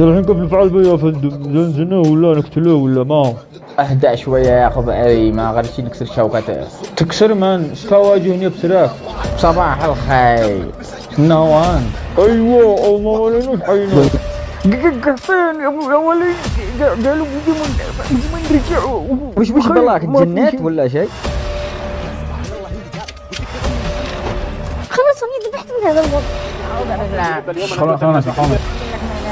الحين كيف نفعل به يا فندم زنزنوه ولا نقتلوه ولا ما؟ أهدأ شوية يا أخو بأي ما غير شي نكسر شوكته تكسر من سكواجهني بسراك صباح الخير. نوان. أيوه الله ولا حينا فين يا أبو يا ولي قالوا بيجي من رجعوا وش وش بلاك تجنيت ولا شيء؟ خلاص أنا ذبحت من هذا الوضع. خلاص خلاص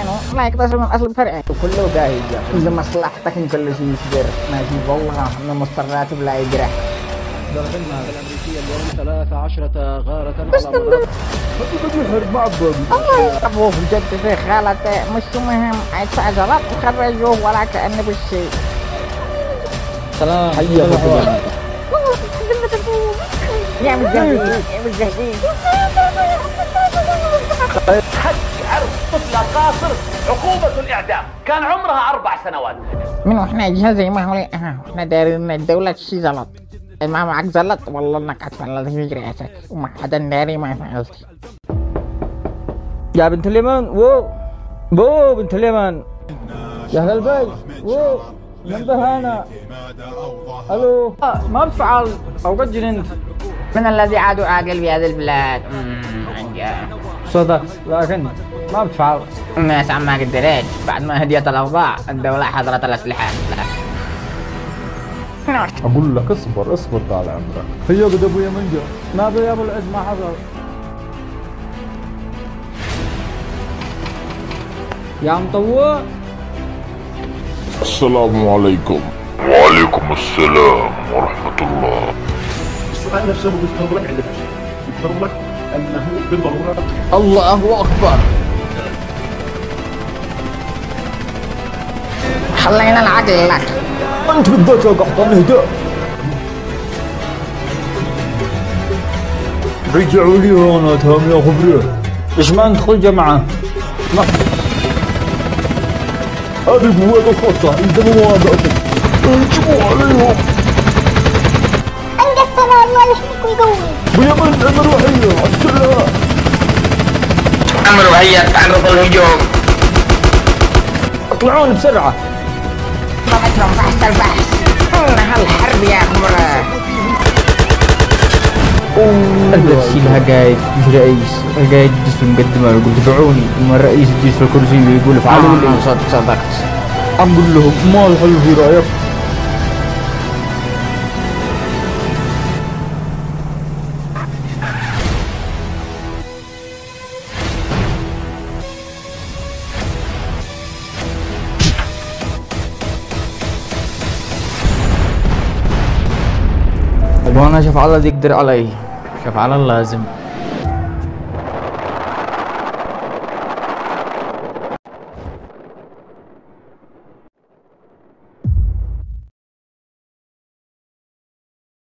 خلاص ما يقدر من أصل فرع كله قايد اذا مصلحتك كل شيء يصبر ماشي والله من مضطرات بلا يجرح الأمريكية اليوم 13 غارة بس الله يرحمه بجد في خالته مش مهم. يدفع زلط وخرجوه ولا كأنه بالشيء. سلام. حياك الله والله قدمنا تفوق يا مجاهدين يا عرض طفلة قاصر عقوبة الإعدام. كان عمرها أربع سنوات. من وإحنا جهاز زي ما هو آه وإحنا دايرين الدولة شي زلط. ما معك زلط؟ والله إنك هتفعل في رئاسك وما حدا داري ما فعلت يا بنت اليمن وو. بو بنت اليمن. يا أهل البيت وو. نبه أنا ألو. آه، ما بتفعل. أو قد جننت. من الذي عاد عاقل في هذه البلاد. مم،. صدقت لكن ما بتفعل الناس عما قدرت بعد ما هديت الأوضاع الدولة حضرت الأسلحة. أقول لك اصبر اصبر طال عمرك. هيا قد أبويا منجا ما بي يا أبو العز ما حصل يا مطوع السلام عليكم. وعليكم السلام ورحمة الله. السؤال نفسه يظهر لك عندك شيء يظهر لك انه بالضروره الله أكبر. خلينا العقل لك أنت بالذات يا قحطان اهدى رجعوا لي هنا تهم يا خبريه ليش ما ندخل جماعة هذه قوات الخاصة يلزموا مواقعتك انجبوا عليهم. عند السماء الله يحميك ويقوي وحية هيا تعرض الهجوم اطلعون بسرعة. ضبطهم بحث البحث انها الحرب يا خمرة الرئيس لها قايد مش رئيس القايد جسم مقدمة يقول تبعوني ثم الرئيس يجلس في الكرسي ويقول افعلوا اللي صدق صدقت أقول لهم ما الحل في رايك وأنا شفع الله يقدر علي شفع الله لازم.